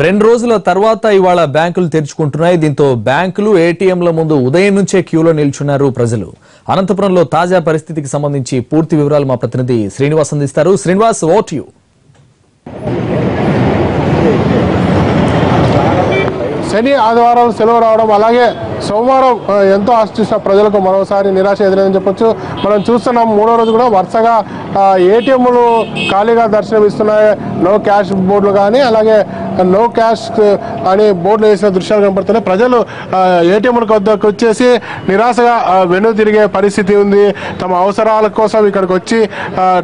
రెండు రోజుల తర్వాత ఇవాళ బ్యాంకులు తెరుచుకుంటున్నాయి. దీంతో బ్యాంకులు ఏటీఎంల ముందు ఉదయం నుంచే క్యూలో నిల్చున్నారు ప్రజలు. అనంతపురంలో తాజా పరిస్థితికి సంబంధించి పూర్తి వివరాలు మా ప్రతినిధి శ్రీనివాస్ అందిస్తారు. Srinivas vote you. శని ఆదివారం సెలవు రావడం అలాగే సోమవారం ఎంతో ఆశిస్తున్న ప్రజలకు మరోసారి నిరాశ ఎదురైందని చెప్పొచ్చు. మనం చూస్తున్నాం మూడో రోజు కూడా వరుసగా ఏటీఎంలు ఖాళీగా దర్శనమిస్తున్నాయి. నో క్యాష్ బోర్డులు కానీ అలాగే నో క్యాష్ uh, అని బోర్డులు వేసిన దృశ్యాలు కనపడుతున్నాయి. ప్రజలు ఏటీఎంలకు ఏటీఎంల వద్దకు వచ్చేసి నిరాశగా వెను తిరిగే పరిస్థితి ఉంది. తమ అవసరాల కోసం ఇక్కడికి వచ్చి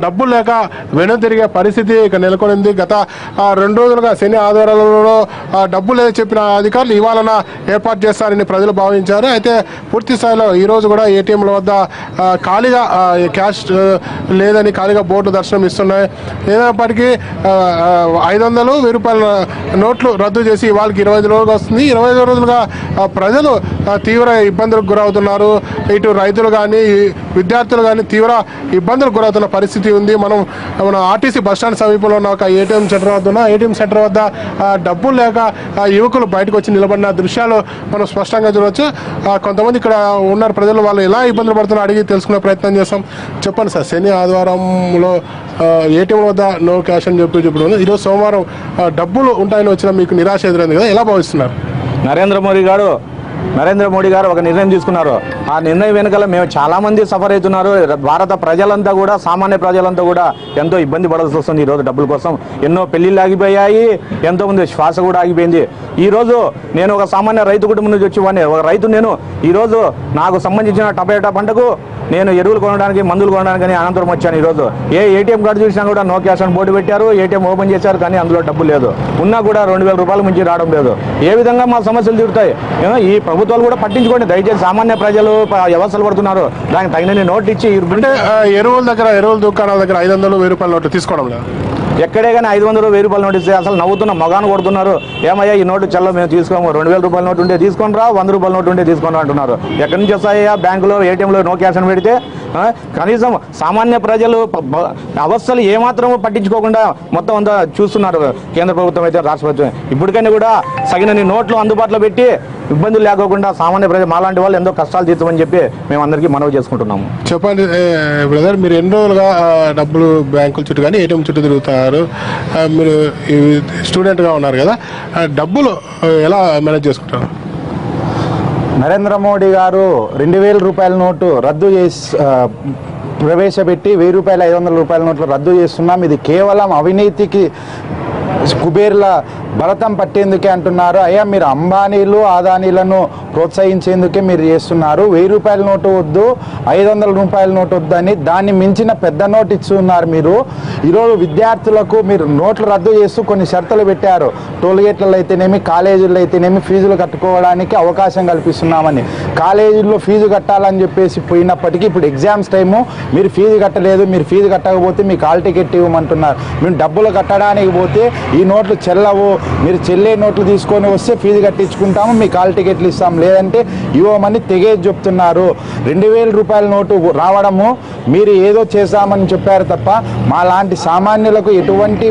డబ్బులు లేక వెను తిరిగే పరిస్థితి ఇక్కడ నెలకొనింది. గత రెండు రోజులుగా శని ఆధ్వర్యంలో డబ్బు లేదు చెప్పిన అధికారులు ఇవాళన ఏర్పాటు చేస్తారని ప్రజలు భావించారు. అయితే పూర్తి స్థాయిలో ఈరోజు కూడా ఏటీఎంల వద్ద ఖాళీగా క్యాష్ లేదని ఖాళీగా బోర్డు దర్శనం ఇస్తున్నాయి ఏదైనప్పటికీ ఐదు వందలు వెయ్యి రూపాయల నోట్లు రద్దు చేసి వాళ్ళకి ఇరవై ఐదు రోజులు వస్తుంది. ఇరవై ఐదు రోజులుగా ప్రజలు తీవ్ర ఇబ్బందులకు గురవుతున్నారు. ఇటు రైతులు కానీ విద్యార్థులు కానీ తీవ్ర ఇబ్బందులకు గురవుతున్న పరిస్థితి ఉంది. మనం మన ఆర్టీసీ బస్టాండ్ సమీపంలో ఉన్న ఒక ఏటీఎం సెంటర్ వద్ద ఉన్న ఏటీఎం సెంటర్ వద్ద డబ్బులు లేక యువకులు బయటకు వచ్చి నిలబడిన దృశ్యాలు మనం స్పష్టంగా చూడవచ్చు కొంతమంది ఇక్కడ ఉన్న ప్రజలు వాళ్ళు ఎలా ఇబ్బందులు పడుతున్నారో అడిగి తెలుసుకునే ప్రయత్నం చేస్తాం. చెప్పండి సార్ శని ఆదివారంలో ఏటీఎం వద్ద నో క్యాష్ అని చెప్పి చెప్పడం ఈరోజు సోమవారం డబ్బులు ఉంటాయని వచ్చిన మీకు నిరాశ ఎదురైంది కదా ఎలా భావిస్తున్నారు? నరేంద్ర మోడీ గారు నరేంద్ర మోడీ గారు ఒక నిర్ణయం తీసుకున్నారు. ఆ నిర్ణయం వెనుకల మేము చాలామంది సఫర్ అవుతున్నారు. భారత ప్రజలంతా కూడా సామాన్య ప్రజలంతా కూడా ఎంతో ఇబ్బంది పడాల్సి వస్తుంది ఈరోజు డబ్బుల కోసం. ఎన్నో పెళ్ళిళ్ళు ఆగిపోయాయి. ఎంతోమంది శ్వాస కూడా ఆగిపోయింది. ఈరోజు నేను ఒక సామాన్య రైతు కుటుంబం నుంచి వచ్చేవాడిని ఒక రైతు నేను ఈరోజు నాకు సంబంధించిన టమాటా పంటకు నేను ఎరువులు కొనడానికి మందులు కొనడానికి అని అనంతరం వచ్చాను ఈరోజు. ఏ ఏటీఎం కార్డు చూసినా కూడా నో క్యాష్ అని బోర్డు పెట్టారు. ఏటీఎం ఓపెన్ చేశారు కానీ అందులో డబ్బు లేదు. ఉన్నా కూడా రెండు వేల రూపాయల మించి రావడం లేదు. ఏ విధంగా మా సమస్యలు తీరుతాయి? ఈ ప్రభుత్వాలు కూడా పట్టించుకోండి. దయచేసి సామాన్య ప్రజలు వ్యవస్థలు పడుతున్నారు. దానికి తగిన నోట్ ఇచ్చి అంటే ఎరువుల దగ్గర ఎరువుల దుకాణాల దగ్గర ఐదు వందలు వెయ్యి రూపాయల నోట్లు తీసుకోవడం లేదు? ఎక్కడే కానీ ఐదు వందలు వెయ్యి రూపాయల నోటు ఇస్తే అసలు నవ్వుతున్న మగాను కొడుతున్నారు. ఏమయ్యా ఈ నోటు చల్ల మేము తీసుకోము. రెండు వేల రూపాయల నోటు ఉంటే తీసుకొని రా వంద రూపాయల నోటు ఉంటే తీసుకొని అంటున్నారు. ఎక్కడి నుంచి వస్తాయా బ్యాంకులో ఏటీఎంలో నో క్యాష్ అని పెడితే కనీసం సామాన్య ప్రజలు అవస్థలు ఏమాత్రం పట్టించుకోకుండా మొత్తం అంతా చూస్తున్నారు. కేంద్ర ప్రభుత్వం అయితే రాష్ట్ర ప్రభుత్వం. ఇప్పటికైనా కూడా సగినన్ని నోట్లు అందుబాటులో పెట్టి ఇబ్బందులు లేకోకుండా సామాన్య ప్రజలు మాలాంటి వాళ్ళు ఎంతో కష్టాలు తీర్చమని చెప్పి మేము అందరికీ మనవి చేసుకుంటున్నాము. చెప్పండి బ్రదర్ మీరు ఎన్ని రోజులుగా డబ్బులు బ్యాంకుల చుట్టూ కానీ ఏటీఎం చుట్టూ తిరుగుతున్నారు? ఆ, మీరు స్టూడెంట్గా ఉన్నారు కదా డబ్బులు ఎలా మేనేజ్ చేసుకుంటారు? నరేంద్ర మోడీ గారు రెండు వేల రూపాయల నోటు రద్దు చేసి ప్రవేశపెట్టి వెయ్యి రూపాయల ఐదు వందల రూపాయల నోట్లు రద్దు చేస్తున్నాం. ఇది కేవలం అవినీతికి కుబేర్ల బలతం పట్టేందుకే అంటున్నారు. అయ్యా మీరు అంబానీలు ఆదానీలను ప్రోత్సహించేందుకే మీరు చేస్తున్నారు. వెయ్యి రూపాయల నోటు వద్దు ఐదు వందల రూపాయల నోటు వద్దని దాన్ని మించిన పెద్ద నోటు ఇస్తున్నారు మీరు. ఈరోజు విద్యార్థులకు మీరు నోట్లు రద్దు చేస్తూ కొన్ని షరతులు పెట్టారు. టోల్ గేట్లలో అయితేనేమి కాలేజీల్లో అయితేనేమి ఫీజులు కట్టుకోవడానికి అవకాశం కల్పిస్తున్నామని. కాలేజీల్లో ఫీజు కట్టాలని చెప్పేసి పోయినప్పటికీ ఇప్పుడు ఎగ్జామ్స్ టైము. మీరు ఫీజు కట్టలేదు మీరు ఫీజు కట్టకపోతే మీకు హాల్ టికెట్ ఇవ్వమంటున్నారు. మేము డబ్బులు కట్టడానికి పోతే ఈ నోట్లు చెల్లవు. మీరు చెల్లే నోట్లు తీసుకొని వస్తే ఫీజు కట్టించుకుంటాము మీకు కాల్ టికెట్లు ఇస్తాం. లేదంటే ఇవ్వమని తెగేసి చెప్తున్నారు. రెండు వేల రూపాయల నోటు రావడము మీరు ఏదో చేశామని చెప్పారు తప్ప మా లాంటి సామాన్యులకు ఎటువంటి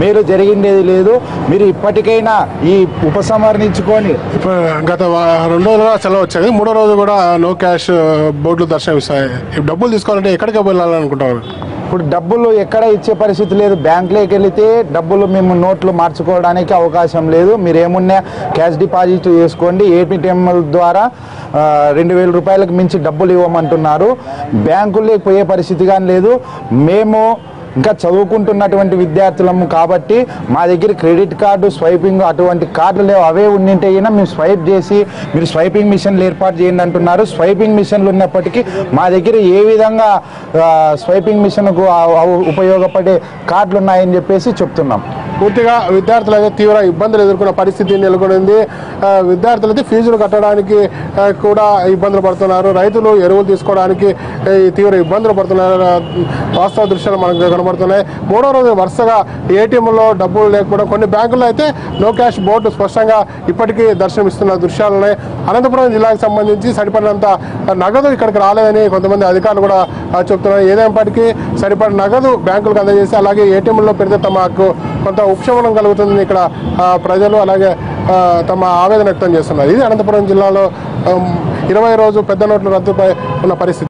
మీరు జరిగిండేది లేదు. మీరు ఇప్పటికైనా ఈ ఉపసంహరించుకొని గత రెండు రోజులుగా సెలవు వచ్చాయి మూడో రోజు కూడా నో క్యాష్ బోర్డులు దర్శనమిస్తాయి. డబ్బులు తీసుకోవాలంటే ఎక్కడికి వెళ్ళాలనుకుంటారు? ఇప్పుడు డబ్బులు ఎక్కడ ఇచ్చే పరిస్థితి లేదు. బ్యాంకులోకి వెళితే డబ్బులు మేము నోట్లు మార్చుకోవడానికి అవకాశం లేదు. మీరు ఏమున్నా క్యాష్ డిపాజిట్ చేసుకోండి. ఏటీఎంల ద్వారా రెండు వేల రూపాయలకు మించి డబ్బులు ఇవ్వమంటున్నారు. బ్యాంకుల్లోకి పోయే పరిస్థితి కానీ లేదు. మేము ఇంకా చదువుకుంటున్నటువంటి విద్యార్థులము కాబట్టి మా దగ్గర క్రెడిట్ కార్డు స్వైపింగ్ అటువంటి కార్డులు లేవు. అవే ఉండింటే అయినా మేము స్వైప్ చేసి మీరు స్వైపింగ్ మిషన్లు ఏర్పాటు చేయండి అంటున్నారు. స్వైపింగ్ మిషన్లు ఉన్నప్పటికీ మా దగ్గర ఏ విధంగా స్వైపింగ్ మిషన్కు ఉపయోగపడే కార్డులు ఉన్నాయని చెప్పేసి చెప్తున్నాం. పూర్తిగా విద్యార్థులు అయితే తీవ్ర ఇబ్బందులు ఎదుర్కొన్న పరిస్థితి నెలకొనింది. విద్యార్థులు అయితే ఫీజులు కట్టడానికి కూడా ఇబ్బందులు పడుతున్నారు. రైతులు ఎరువులు తీసుకోవడానికి తీవ్ర ఇబ్బందులు పడుతున్నారు. వాస్తవ దృశ్యాలు మనకు కనబడుతున్నాయి. మూడో రోజు వరుసగా ఏటీఎంలో డబ్బులు లేకపోవడం కొన్ని బ్యాంకుల్లో అయితే నో క్యాష్ బోర్డు స్పష్టంగా ఇప్పటికీ దర్శనమిస్తున్న దృశ్యాలు ఉన్నాయి. అనంతపురం జిల్లాకు సంబంధించి సరిపడినంత నగదు ఇక్కడికి రాలేదని కొంతమంది అధికారులు కూడా చెప్తున్నారు. ఏదైనప్పటికీ సరిపడిన నగదు బ్యాంకులకు అందజేసి అలాగే ఏటీఎంలో పెడితే తమకు కొంత ఉపశమనం కలుగుతుందని ఇక్కడ ఆ, ప్రజలు అలాగే ఆ, తమ ఆవేదన వ్యక్తం చేస్తున్నారు. ఇది అనంతపురం జిల్లాలో ఇరవై రోజు పెద్ద నోట్ల రద్దుపై ఉన్న పరిస్థితి.